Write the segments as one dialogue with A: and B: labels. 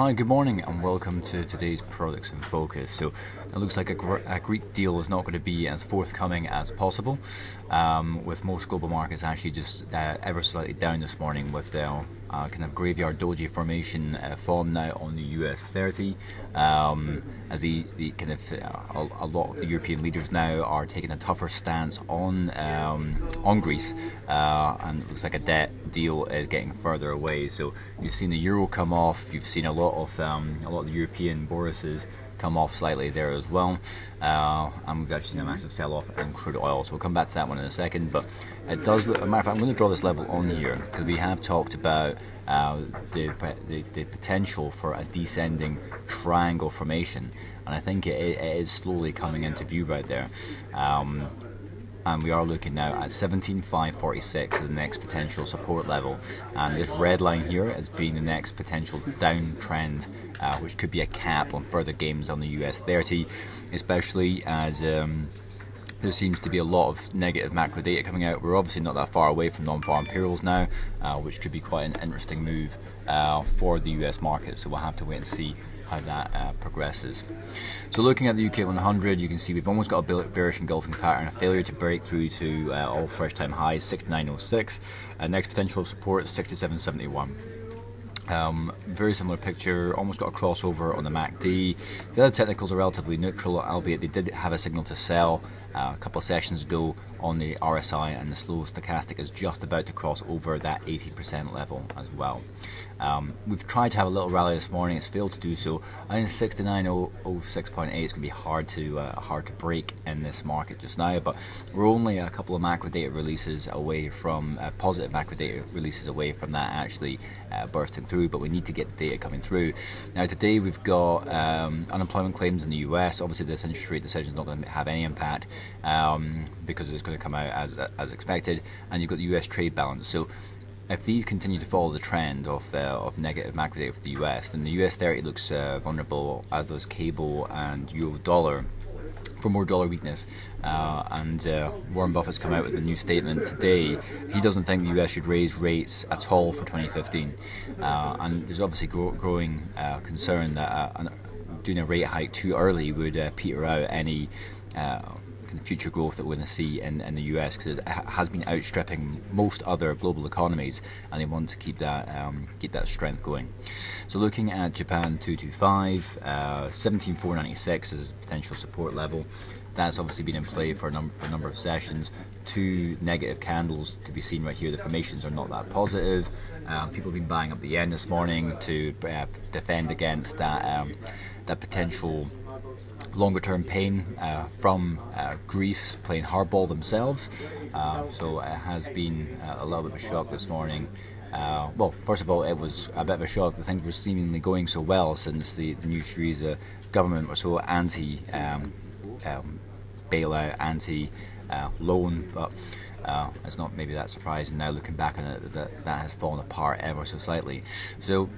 A: Hi, good morning, and welcome to today's Products in Focus. So, it looks like a, gr- a Greek deal is not going to be as forthcoming as possible, um, with most global markets actually just uh, ever slightly down this morning with uh, uh, kind of graveyard doji formation uh, form now on the US 30, um, as the, the kind of uh, a, a, lot of the European leaders now are taking a tougher stance on um, on Greece, uh, and it looks like a debt deal is getting further away. So you've seen the euro come off, you've seen a lot of um, a lot of the European bourses come off slightly there as well. Uh, and we've actually seen a massive sell off in crude oil. So we'll come back to that one in a second. But it does look, a matter of fact, I'm going to draw this level on here because we have talked about uh, the, the, the, potential for a descending triangle formation. And I think it, it is slowly coming into view right there. Um, and we are looking now at 17,546 as the next potential support level. And this red line here as being the next potential downtrend, uh, which could be a cap on further gains on the US 30, especially as. Um, there seems to be a lot of negative macro data coming out. We're obviously not that far away from non-farm payrolls now, uh, which could be quite an interesting move uh, for the US market. So we'll have to wait and see how that uh, progresses. So looking at the UK 100, you can see we've almost got a bearish engulfing pattern, a failure to break through to uh, all fresh time highs, 69.06, and next potential support 67.71. Um, very similar picture, almost got a crossover on the MACD. The other technicals are relatively neutral, albeit they did have a signal to sell uh, a couple of sessions ago on the RSI, and the slow stochastic is just about to cross over that 80% level as well. Um, we've tried to have a little rally this morning; it's failed to do so. I think 69.06.8 is going to be hard to uh, hard to break in this market just now, but we're only a couple of macro data releases away from uh, positive macro data releases away from that actually uh, bursting through. But we need to get the data coming through. Now today we've got um, unemployment claims in the US. Obviously, this interest rate decision is not going to have any impact um, because it's going to come out as as expected, and you've got the U.S. trade balance. So if these continue to follow the trend of, uh, of negative macro data for the US, then the US 30 looks uh, vulnerable, as does cable and euro dollar for more dollar weakness. Uh, and uh, Warren Buffett's come out with a new statement today. He doesn't think the US should raise rates at all for 2015. Uh, and there's obviously gro- growing uh, concern that uh, doing a rate hike too early would uh, peter out any kind future growth that we're going to see in, in the US because it has been outstripping most other global economies, and they want to keep that um, keep that strength going. So looking at Japan 225, uh, 17496 is potential support level. That's obviously been in play for a number for a number of sessions. Two negative candles to be seen right here. The formations are not that positive. Um, people have been buying up the yen this morning to uh, defend against that um, that potential longer term pain uh, from uh, Greece playing hardball themselves. Uh, so it has been uh, a little bit of a shock this morning. Uh, well, first of all, it was a bit of a shock that things were seemingly going so well since the, the new Syriza government was so anti um, um, bailout, anti uh, loan, but it's not maybe that surprising now looking back on it that that has fallen apart ever so slightly. So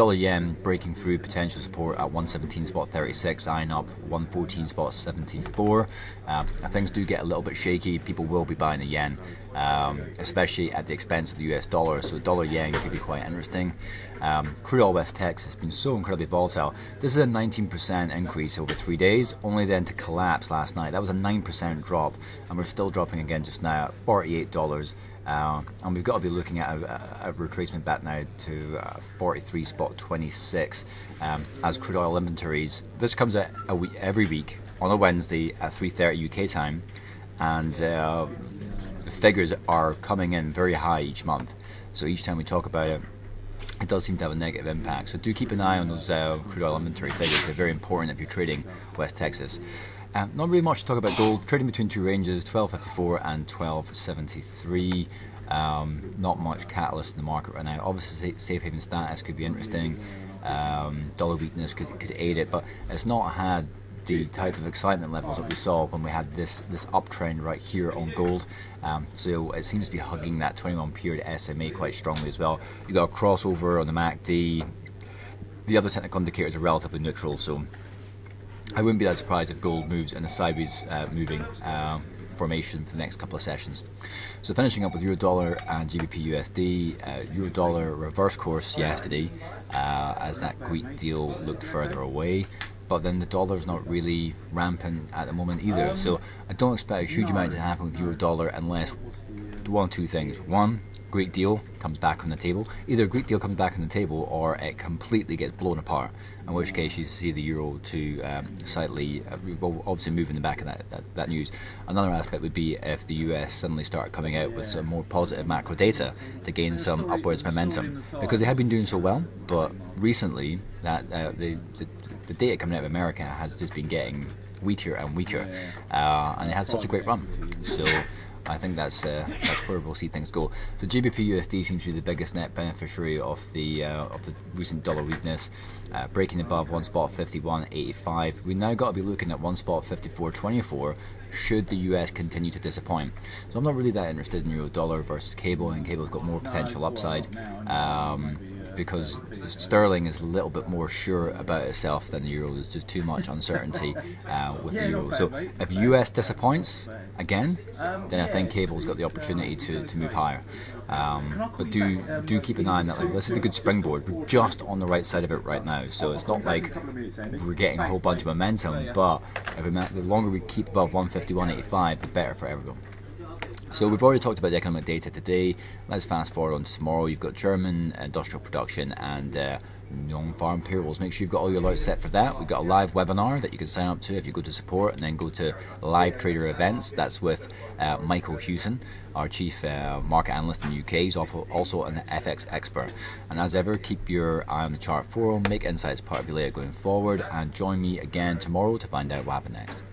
A: Dollar yen breaking through potential support at 117 spot 36, eyeing up 114 spot 74. Um, things do get a little bit shaky. People will be buying the yen, um, especially at the expense of the US dollar. So dollar yen could be quite interesting. Um, crude oil West Texas has been so incredibly volatile. This is a 19% increase over three days, only then to collapse last night. That was a 9% drop, and we're still dropping again just now at $48. Uh, and we've got to be looking at a, a retracement back now to uh, 43 spot 26 um, as crude oil inventories. This comes out a week, every week on a Wednesday at 3:30 UK time, and uh, the figures are coming in very high each month. So each time we talk about it, it does seem to have a negative impact. So do keep an eye on those uh, crude oil inventory figures. They're very important if you're trading West Texas. Um, not really much to talk about gold. Trading between two ranges, 1254 and 1273. Um, not much catalyst in the market right now. Obviously, safe haven status could be interesting. Um, dollar weakness could, could aid it, but it's not had the type of excitement levels that we saw when we had this this uptrend right here on gold. Um, so it seems to be hugging that 21 period SMA quite strongly as well. You got a crossover on the MACD. The other technical indicators are relatively neutral, so I wouldn't be that surprised if gold moves in a sideways uh, moving um, formation for the next couple of sessions. So finishing up with euro dollar and GBP USD, uh, euro dollar reverse course yesterday uh, as that Greek deal looked further away but then the dollar's not really rampant at the moment either. So I don't expect a huge amount to happen with euro dollar unless one two things. One, Greek deal comes back on the table. Either a Greek deal comes back on the table or it completely gets blown apart. In which case you see the euro to um, slightly, uh, well, obviously move in the back of that, that, that, news. Another aspect would be if the US suddenly start coming out with some more positive macro data to gain some upwards momentum because they have been doing so well, but recently that uh, the, the the data coming out of America has just been getting weaker and weaker, uh, and it had such a great run. So I think that's uh, that's where we'll see things go. So GBP USD seems to be the biggest net beneficiary of the uh, of the recent dollar weakness, uh, breaking above one spot 51.85. We now got to be looking at one spot 54.24 should the US continue to disappoint. So I'm not really that interested in euro dollar versus cable, and cable's got more potential upside. Um, because sterling is a little bit more sure about itself than the euro. There's just too much uncertainty uh, with the euro. So if US disappoints again, then I think cable's got the opportunity to, to move higher. Um, but do do keep an eye on that. Like, this is a good springboard. We're just on the right side of it right now, so it's not like we're getting a whole bunch of momentum. But we, the longer we keep above 151.85, the better for everyone. So we've already talked about the economic data today. Let's fast forward on to tomorrow. You've got German industrial production and uh, non-farm payrolls. Make sure you've got all your alerts set for that. We've got a live webinar that you can sign up to if you go to support and then go to live trader events. That's with uh, Michael Hewson, our chief uh, market analyst in the UK. He's also an FX expert. And as ever, keep your eye on the chart forum, make insights part of your layout going forward, and join me again tomorrow to find out what happens next.